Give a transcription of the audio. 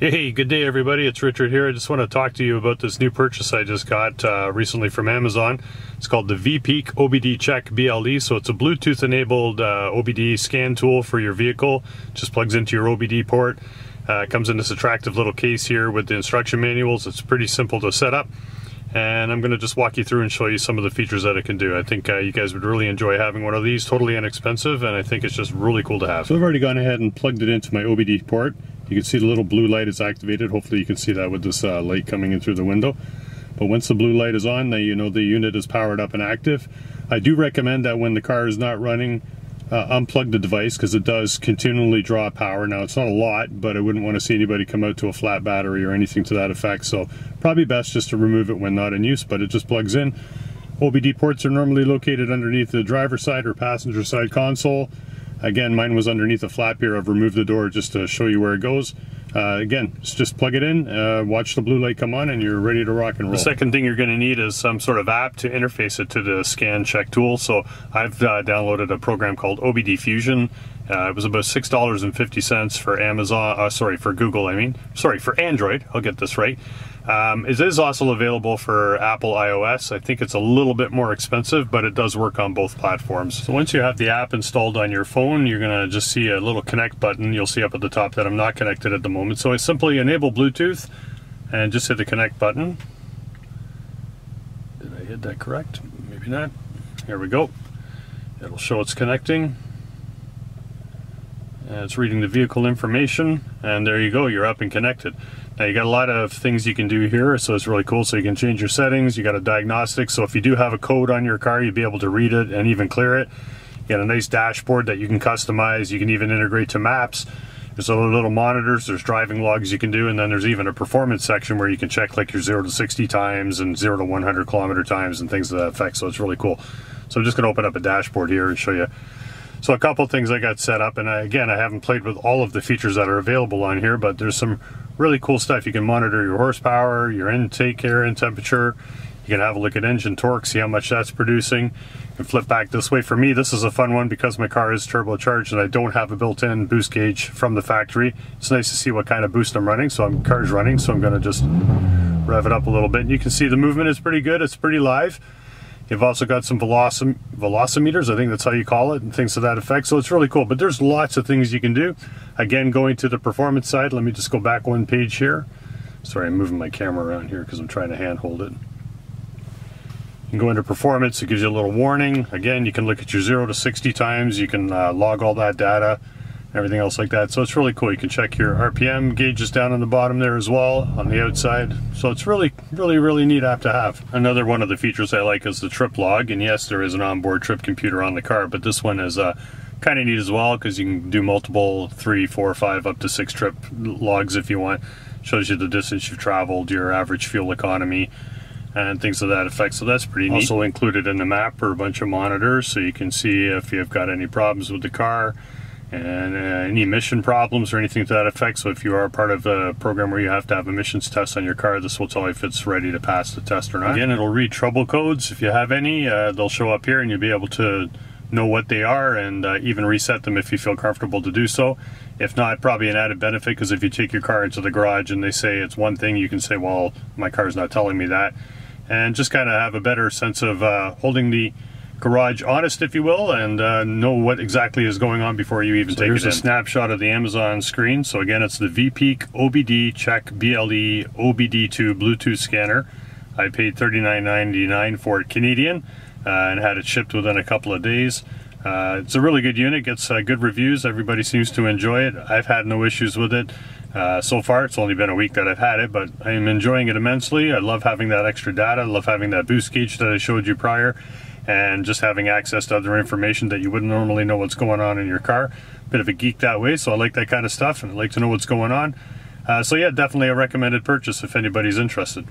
Hey, good day everybody. It's Richard here. I just want to talk to you about this new purchase I just got uh, recently from Amazon. It's called the Veepeak OBD Check BLE. So it's a Bluetooth enabled uh, OBD scan tool for your vehicle. Just plugs into your OBD port. Uh, comes in this attractive little case here with the instruction manuals. It's pretty simple to set up. And I'm going to just walk you through and show you some of the features that it can do. I think uh, you guys would really enjoy having one of these. Totally inexpensive and I think it's just really cool to have. So I've already gone ahead and plugged it into my OBD port. You can see the little blue light is activated. Hopefully you can see that with this uh, light coming in through the window. But once the blue light is on, then you know the unit is powered up and active. I do recommend that when the car is not running, uh, unplug the device because it does continually draw power. Now it's not a lot, but I wouldn't want to see anybody come out to a flat battery or anything to that effect. So probably best just to remove it when not in use, but it just plugs in. OBD ports are normally located underneath the driver side or passenger side console. Again, mine was underneath the flap here. I've removed the door just to show you where it goes. Uh, again, just plug it in, uh, watch the blue light come on, and you're ready to rock and roll. The second thing you're going to need is some sort of app to interface it to the scan check tool. So I've uh, downloaded a program called OBD Fusion. Uh, it was about six dollars and fifty cents for Amazon. Uh, sorry, for Google. I mean, sorry for Android. I'll get this right. Um, it is also available for Apple iOS. I think it's a little bit more expensive, but it does work on both platforms. So once you have the app installed on your phone, you're going to just see a little connect button. You'll see up at the top that I'm not connected at the moment. So I simply enable Bluetooth and just hit the connect button. Did I hit that correct? Maybe not. Here we go. It'll show it's connecting. And it's reading the vehicle information, and there you go, you're up and connected. Now you got a lot of things you can do here, so it's really cool. So you can change your settings, you got a diagnostic, so if you do have a code on your car, you'd be able to read it and even clear it. You got a nice dashboard that you can customize, you can even integrate to maps. There's other little monitors, there's driving logs you can do, and then there's even a performance section where you can check like your 0 to 60 times and 0 to 100 kilometer times and things of that effect, so it's really cool. So I'm just going to open up a dashboard here and show you so a couple things I got set up, and I, again, I haven't played with all of the features that are available on here, but there's some really cool stuff. You can monitor your horsepower, your intake air and temperature. You can have a look at engine torque, see how much that's producing. Can flip back this way. For me, this is a fun one because my car is turbocharged and I don't have a built-in boost gauge from the factory. It's nice to see what kind of boost I'm running. So I'm car's running, so I'm gonna just rev it up a little bit. And you can see the movement is pretty good. It's pretty live. You've also got some velocim velocimeters, I think that's how you call it, and things to that effect. So it's really cool. But there's lots of things you can do. Again, going to the performance side, let me just go back one page here. Sorry, I'm moving my camera around here because I'm trying to handhold it. You can go into performance, it gives you a little warning. Again, you can look at your 0 to 60 times, you can uh, log all that data everything else like that. So it's really cool. You can check your RPM gauges down on the bottom there as well on the outside. So it's really, really, really neat app to have. Another one of the features I like is the trip log. And yes, there is an onboard trip computer on the car, but this one is uh, kind of neat as well because you can do multiple three, four, five, up to six trip logs if you want. Shows you the distance you've traveled, your average fuel economy, and things of that effect. So that's pretty neat. Also included in the map are a bunch of monitors so you can see if you've got any problems with the car and uh, any emission problems or anything to that effect. So if you are part of a program where you have to have emissions tests on your car, this will tell you if it's ready to pass the test or not. Again, it'll read trouble codes. If you have any, uh, they'll show up here and you'll be able to know what they are and uh, even reset them if you feel comfortable to do so. If not, probably an added benefit because if you take your car into the garage and they say it's one thing, you can say, well, my car's not telling me that. And just kind of have a better sense of uh, holding the garage honest, if you will, and uh, know what exactly is going on before you even so take here's it Here's a snapshot of the Amazon screen. So again, it's the Veepeak OBD Check BLE OBD2 Bluetooth scanner. I paid $39.99 for it Canadian uh, and had it shipped within a couple of days. Uh, it's a really good unit, gets uh, good reviews. Everybody seems to enjoy it. I've had no issues with it. Uh, so far, it's only been a week that I've had it, but I am enjoying it immensely. I love having that extra data. I love having that boost gauge that I showed you prior and just having access to other information that you wouldn't normally know what's going on in your car. Bit of a geek that way, so I like that kind of stuff and I like to know what's going on. Uh, so yeah, definitely a recommended purchase if anybody's interested.